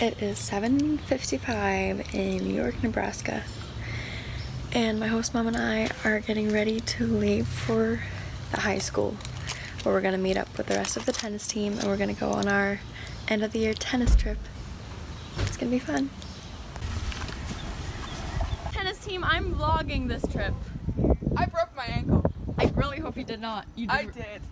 It is 7.55 in New York, Nebraska. And my host mom and I are getting ready to leave for the high school where we're gonna meet up with the rest of the tennis team and we're gonna go on our end of the year tennis trip. It's gonna be fun. Tennis team, I'm vlogging this trip. I broke my ankle. I really hope you did not. You did. I did.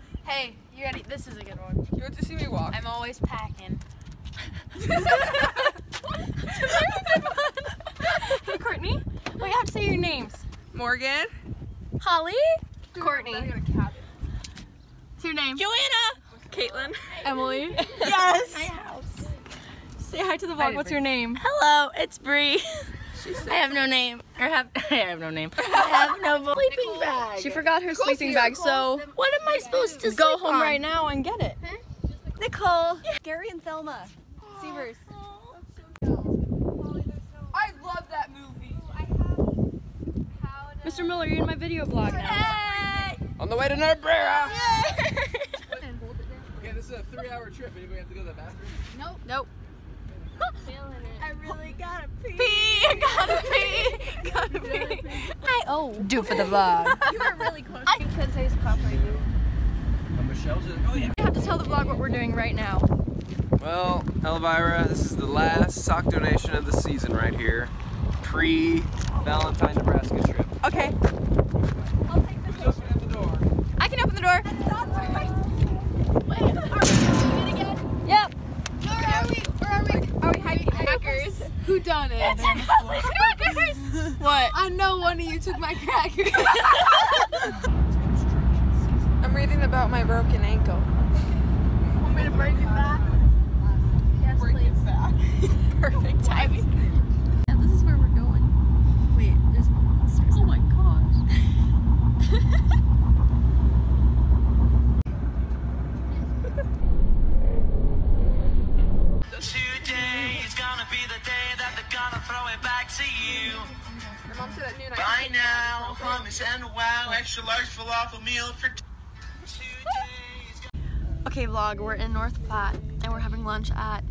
Hey, you ready? This is a good one. You want to see me walk? I'm always packing. Hey Courtney, well you have to say your names. Morgan. Holly, I Courtney. got a cabin. What's your name? Joanna! Caitlin. Emily. Yes! Say hi to the vlog. What's your name? Hello, it's Bree. I have no name. Or have I have no name. I have no sleeping bag. She forgot her sleeping here, bag, so What am I supposed to do? go sleep home on? right now and get it. Nicole. Gary and Thelma. Severs. I love that movie. Mr. Miller, you're in my video blog now. Hey! On the way to Niobrara. Okay, this is a three-hour trip. Anybody have to go to the bathroom? Nope. Nope. I really gotta pee. Pee, gotta pee, gotta pee. I oh. Do for the vlog. You were really close. I could say copy you. Michelle's in. Oh yeah. You have to tell the vlog what we're doing right now. Well, Elvira, this is the last sock donation of the season right here. Pre-Valentine, Nebraska trip. Okay, Who's opening up the door? I can open the door. Wait, are we doing it again? Yep. Where are we? Where are we? Are we hiking hackers? Who done it? It's Emily's crackers. What? I know one of you took my crackers. I'm reading about my broken ankle. Want me to break it back? Yes, Break please. it back. Perfect timing. Yeah, this is where we're going. Wait, there's monsters. Oh my gosh. mom said at noon I By now, hummus and wow, extra large falafel meal for t- today. Okay, vlog, we're in North Platte and we're having lunch at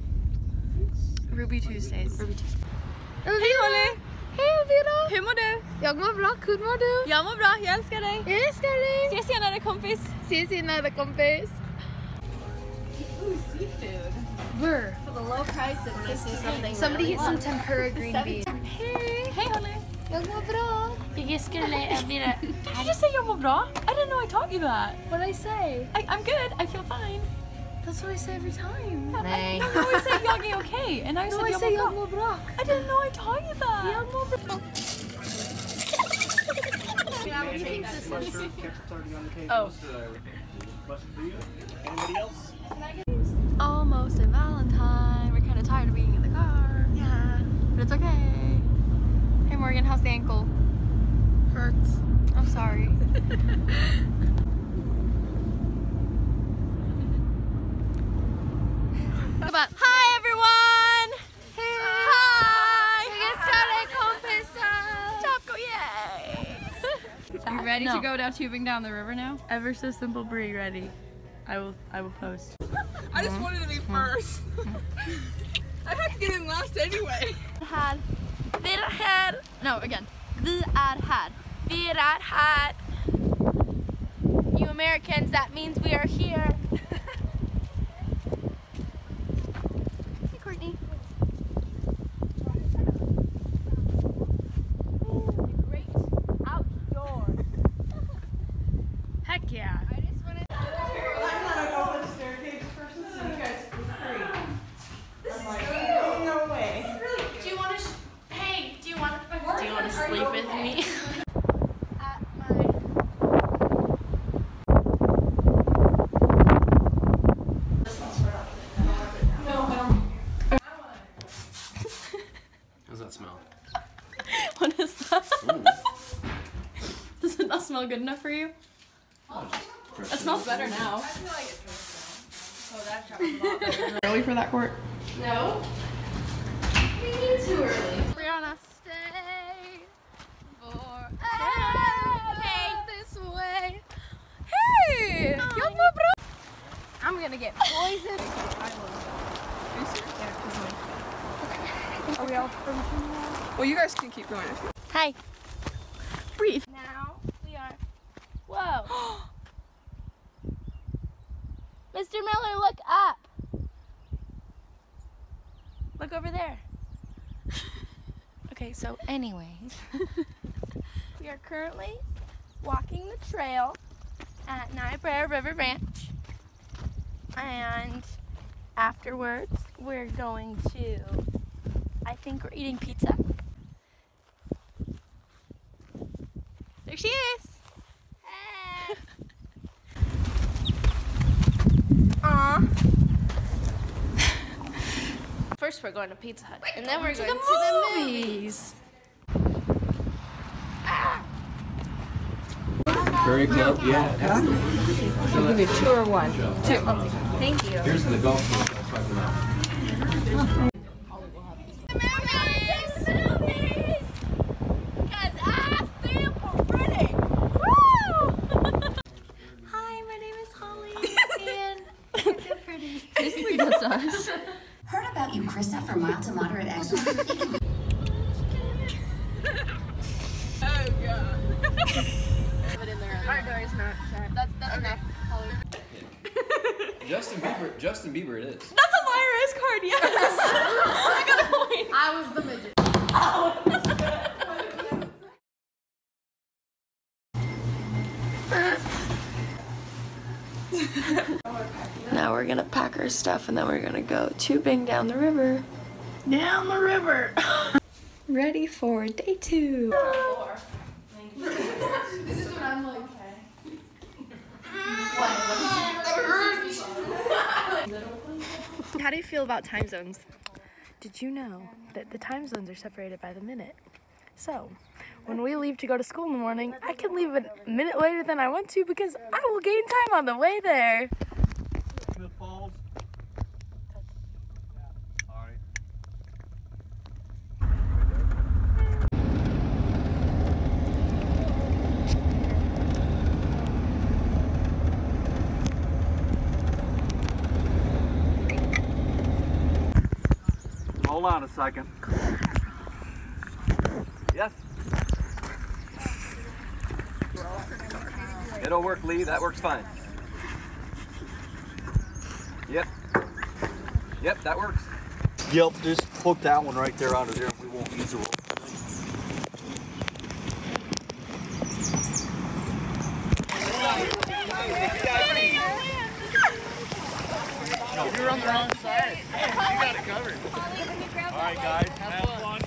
Ruby Tuesdays. Ruby Tuesdays. Hej Holly! Hej Elvira! Hur mår du? Jag mår bra, hur mår du? Jag mår bra, jag älskar dig. Jag älskar dig! Ses senare kompis. Ses senare kompis! Where? For the low price of when I see something Somebody get some tempura green beans. Hej! Hej Holly! Jag mår bra! Jag skulle Elvira. Did you just say jag mår bra? I didn't know I taught you that. What did I say? I, I'm good, I feel fine. That's what I say every time. Nej. No, you always say jag är okay and now you No, said I jag say mår jag bra. mår bra. I didn't know I taught you that. Jag mår bra. Oh. Anybody else? Almost a Valentine. We're kind of tired of being in the car. Yeah. But it's okay. Hey Morgan, how's the ankle? Hurts. I'm sorry. But hi everyone! Hey! Hi! Taco, yay! You ready to go down tubing down the river now? Ever so simple Brie ready. I will I will post. I just wanted to be mm-hmm. first. I had to get in last anyway. här. Vi är här. No, again. Vi är här. Vi är här. You Americans, that means we are here. enough for you? That it smells better now. I feel like oh, early for that court? No. We need too early. Brianna, stay forever. Hey! No. Bro. I'm gonna get poisoned. I. Are we all from Well, you guys can keep going. Hi. Breathe. Now. Okay, so, anyways, we are currently walking the trail at Niobrara River Ranch. And afterwards, we're going to, I think we're eating pizza. There she is. Hey. Aw. First, we're going to Pizza Hut, and then we're going to the movies. Very club, yeah. I'll give you two or one. Two. Thank you. Here's the golf course. I'll swipe out. Justin Bieber, Justin Bieber it is. That's a virus card, yes. I got a point. I was the midget. Now we're gonna pack our stuff and then we're gonna go tubing down the river. Down the river! Ready for day two. Oh, How do you feel about time zones? Did you know that the time zones are separated by the minute? So, when we leave to go to school in the morning, I can leave a minute later than I want to because I will gain time on the way there. Hold on a second. Yes. It'll work, Lee. That works fine. Yep. Yep, that works. Yep, just hook that one right there onto there and we won't use the rope. You're on the wrong side. You got it covered. All right, guys. Have fun.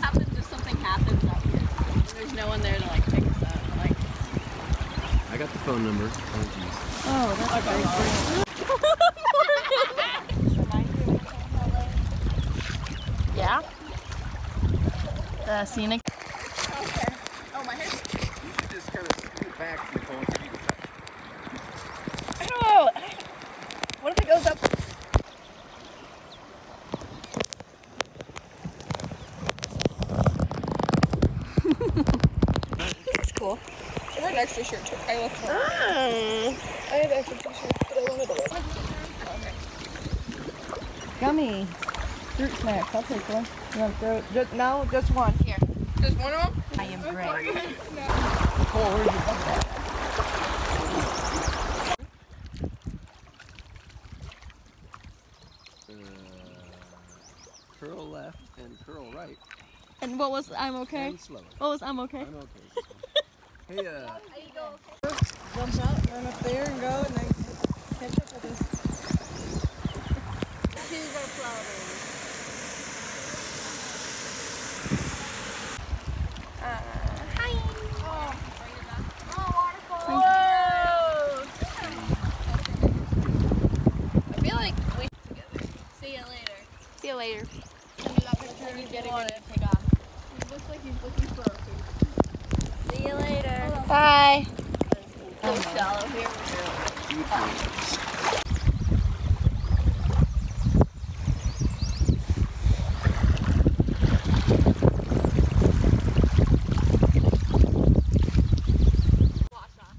happens if something happens up here. There's no one there to like pick us up. Like, I got the phone number. Oh, that's geez. yeah. The scenic. You should just kind of scoot back to the phone so you can touch. I don't know. What if it goes up? That's cool. I got an extra shirt too. I left one. Ah. I have extra t-shirts, but I wanted to look. Gummy. Fruit snacks. I'll take one. You want to throw it? Just, no, just one. Here. Just one of them? I am great. Uh, curl left and curl right. And what was I'm okay? And slower. What was I'm okay? I'm okay. Hey, uh, Jump out, run up there and go, and then catch up with us. I feel like we together. See you later. See you later. Send me that picture you get it. Take off. He looks like he's looking for a food. See you later. Bye. So shallow here.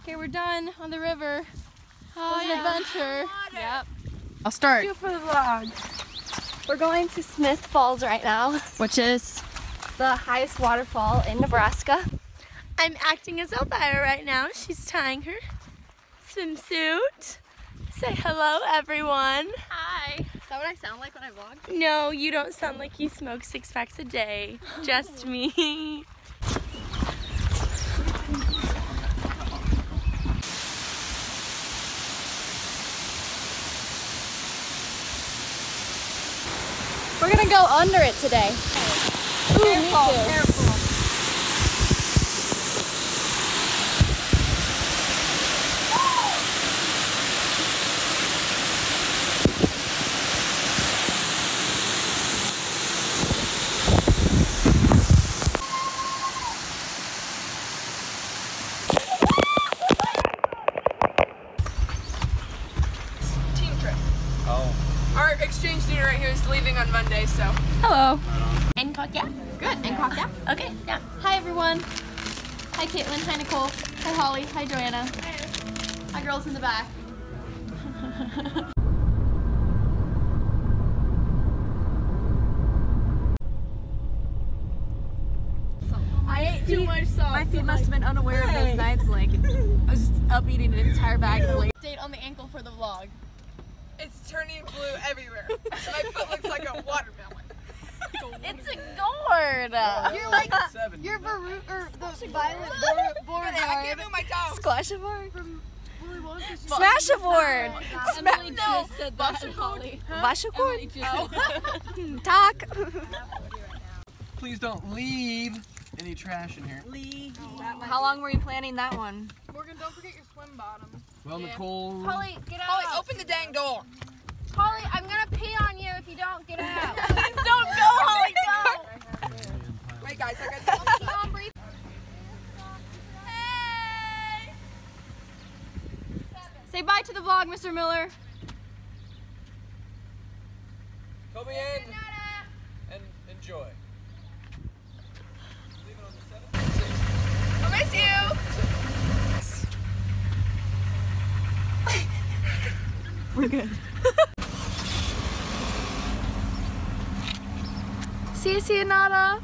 Okay, we're done on the river. Oh, an adventure. Yep. I'll start. Do for the vlog. We're going to Smith Falls right now, which is the highest waterfall in Nebraska. I'm acting as Elvira right now. She's tying her swimsuit. Say hello, everyone. Hi. Is that what I sound like when I vlog? No, you don't sound like you smoke six packs a day. Just me. We're gonna go under it today. Ooh, me too. Team trip. Oh. Our exchange right here is leaving on Monday, so. Hello. And cock yeah? Good. And cock yeah? Okay, yeah. Hi everyone. Hi Caitlin. Hi Nicole. Hi Holly. Hi Joanna. Hi Hi, girls in the back. I ate too much sauce. My feet must have been unaware of those nights. Like, I was just up eating an entire bag of Lay's. Date on the ankle for the vlog. It's turning blue everywhere. My foot looks like a watermelon. It's a gourd. You're like, Seven. you're Baru or the violet board I can't move my toe. Squashavore. Willy Wonka. Smashavore. Emily just said that, Holly. Vashacord. Talk. Please don't leave any trash in here. How long were you planning that one? Morgan, don't forget your swim bottoms. Well, Nicole. Holly, get out. Holly, open the dang door. Holly, I'm gonna pee on you if you don't get out. don't go, Holly, go. Wait, guys, I got Keep on breathing. Hey. Say bye to the vlog, Mr. Miller. Come in and enjoy. I miss you. See you, see you, Nada.